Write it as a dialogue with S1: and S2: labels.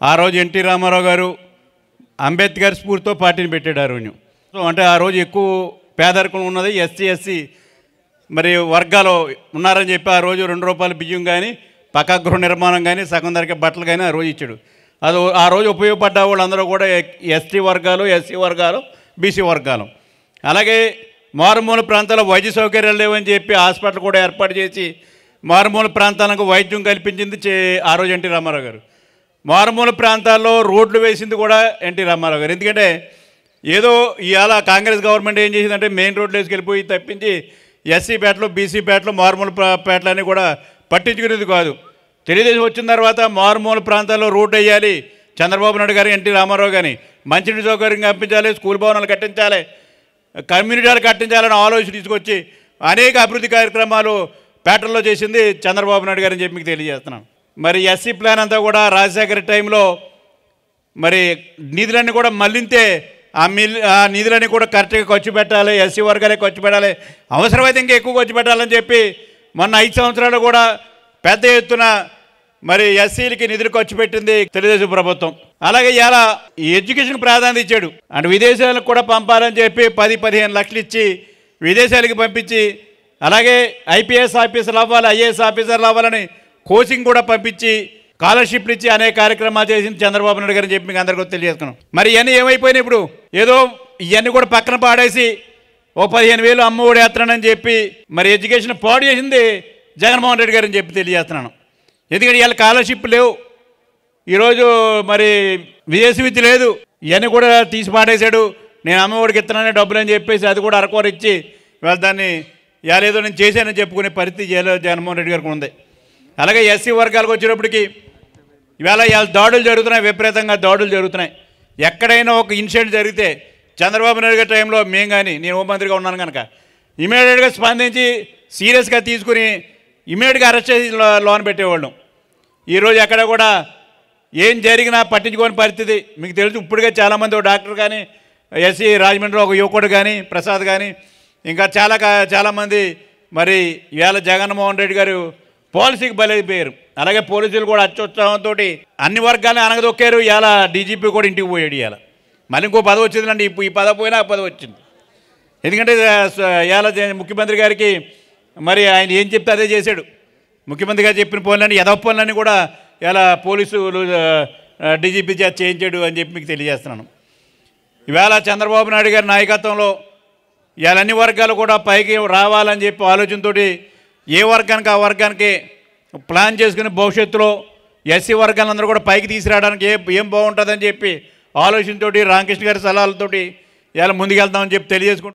S1: ఆ రోజు ఎన్టీ రామారావు గారు అంబేద్కర్ స్ఫూర్తితో పార్టీని పెట్టాడు ఆ రోజు సో అంటే ఆ రోజు ఎక్కువ పేదరికం ఉన్నది ఎస్సీ ఎస్సీ మరి వర్గాలు ఉన్నారని చెప్పి ఆ రోజు రెండు రూపాయల బియ్యం కానీ పక్కా గృహ నిర్మాణం కానీ సగం ధరకే బట్టలు కానీ ఆ రోజు ఇచ్చాడు. అది ఆ రోజు ఉపయోగపడ్డ వాళ్ళందరూ కూడా ఎస్టీ వర్గాలు ఎస్సీ వర్గాలు బీసీ వర్గాలు. అలాగే మారుమూల ప్రాంతాల్లో వైద్య సౌకర్యాలు లేవని చెప్పి హాస్పిటల్ కూడా ఏర్పాటు చేసి మారుమూల ప్రాంతాలకు వైద్యం కల్పించింది చే ఆ రోజు ఎన్టీ రామారావు గారు. మారుమూల ప్రాంతాల్లో రోడ్లు వేసింది కూడా ఎన్టీ రామారావు గారు. ఎందుకంటే ఏదో ఇవాళ కాంగ్రెస్ గవర్నమెంట్ ఏం చేసిందంటే మెయిన్ రోడ్లు వేసుకెళ్ళిపోయి తప్పించి ఎస్సీ పేటలు బీసీ పేటలు మారుమూల పేటలు కూడా పట్టించుకునేది కాదు. తెలుగుదేశం వచ్చిన తర్వాత మారుమూల ప్రాంతాల్లో రోడ్డు వేయాలి. చంద్రబాబు నాయుడు గారు ఎన్టీ రామారావు గారిని మంచినీటి సౌకర్యం కల్పించాలి స్కూల్ భవనాలు కట్టించాలి కమ్యూనిటీలు కట్టించాలని ఆలోచన తీసుకొచ్చి అనేక అభివృద్ధి కార్యక్రమాలు పేటల్లో చేసింది చంద్రబాబు నాయుడు గారని చెప్పి మీకు తెలియజేస్తున్నాను. మరి ఎస్సీ ప్లాన్ అంతా కూడా రాజశేఖర్ టైంలో మరి నిధులన్నీ కూడా మళ్ళింతే ఆ మిల్ ఆ నిధులన్నీ కూడా కరెక్ట్గా ఖర్చు పెట్టాలి ఎస్సీ వర్గాలే ఖర్చు పెట్టాలి. అవసరమైతే ఇంకా ఎక్కువ ఖర్చు పెట్టాలని చెప్పి మొన్న ఐదు సంవత్సరాలు కూడా పెద్ద ఎత్తున మరి ఎస్సీలకి నిధులు ఖర్చు పెట్టింది తెలుగుదేశం ప్రభుత్వం. అలాగే ఇలా ఈ ఎడ్యుకేషన్ ప్రాధాన్యత ఇచ్చాడు. అండ్ విదేశాలకు కూడా పంపాలని చెప్పి పది పదిహేను లక్షలు ఇచ్చి విదేశాలకి పంపించి అలాగే ఐపీఎస్ ఆఫీసర్లు అవ్వాలి ఐఏఎస్ ఆఫీసర్లు అవ్వాలని కోచింగ్ కూడా పంపించి స్కాలర్షిప్లు ఇచ్చి అనేక కార్యక్రమాలు చేసింది చంద్రబాబు నాయుడు గారు చెప్పి మీకు అందరికీ తెలియజేసుకున్నాం మరి ఇవన్నీ ఏమైపోయినాయి ఇప్పుడు? ఏదో ఇవన్నీ కూడా పక్కన పాడేసి ఓ పదిహేను వేలు అమ్మ ఒడి చెప్పి మరి ఎడ్యుకేషన్ పాడు చేసింది జగన్మోహన్ రెడ్డి గారు అని చెప్పి తెలియజేస్తున్నాను. ఎందుకంటే ఇవాళ స్కాలర్షిప్ లేవు. ఈరోజు మరి విదేశీ విద్య లేదు. ఇవన్నీ కూడా తీసి పాడేశాడు. నేను అమ్మఒడికి ఇస్తున్నానే డబ్బులు అని చెప్పేసి అది కూడా అరకొర ఇచ్చి ఇవాళ దాన్ని ఇవాళ ఏదో నేను చేశానని చెప్పుకునే పరిస్థితి జగన్మోహన్ రెడ్డి గారికి ఉంది. అలాగే ఎస్సీ వర్గాలకు వచ్చేటప్పటికి ఇవాళ ఇవాళ దాడులు జరుగుతున్నాయి విపరీతంగా దాడులు జరుగుతున్నాయి. ఎక్కడైనా ఒక ఇన్సిడెంట్ జరిగితే చంద్రబాబు నాయుడు గారి టైంలో మేము కానీ నేను హోంమంత్రిగా ఉన్నాను కనుక ఇమీడియట్గా స్పందించి సీరియస్గా తీసుకుని ఇమీడియట్గా అరెస్ట్ చేసి లో- లోన్ పెట్టేవాళ్ళం. ఈరోజు ఎక్కడ కూడా ఏం జరిగినా పట్టించుకోని పరిస్థితి. మీకు తెలుసు ఇప్పటికే చాలామంది డాక్టర్ కానీ ఎస్సీ రాజమండ్రిలో ఒక యువకుడు కానీ ప్రసాద్ కానీ ఇంకా చాలా చాలామంది మరి ఇవాళ జగన్మోహన్ రెడ్డి గారు పాలసీకి బలైపోయారు అలాగే పోలీసులు కూడా అత్యుత్సాహంతో అన్ని వర్గాలను అనగదొక్కారు. ఇలా డీజీపీ కూడా ఇంటికి పోయాడు ఇవాళ. మళ్ళీ ఇంకో పదవి వచ్చిందండి. ఇప్పుడు ఈ పదవి పోయినా ఆ పదవి వచ్చింది. ఎందుకంటే ఇలా ముఖ్యమంత్రి గారికి మరి ఆయన ఏం చెప్తే అదే చేశాడు. ముఖ్యమంత్రి గారు చెప్పిన పనులన్నీ ఎదవ పనులన్నీ కూడా ఇలా పోలీసులు డీజీపీ చేత చేయించాడు అని చెప్పి మీకు తెలియజేస్తున్నాను. ఇవాళ చంద్రబాబు నాయుడు గారి నాయకత్వంలో ఇవాళ అన్ని వర్గాలు కూడా పైకి రావాలని చెప్పి ఆలోచనతోటి ఏ వర్గానికి ఆ వర్గానికి ప్లాన్ చేసుకుని భవిష్యత్తులో ఎస్సీ వర్గాలందరూ కూడా పైకి తీసుకురావడానికి ఏ ఏం బాగుంటుందని చెప్పి ఆలోచనతోటి రామకృష్ణ గారి సలహాలతోటి ఇలా ముందుకెళ్తామని చెప్పి తెలియజేసుకుంటాం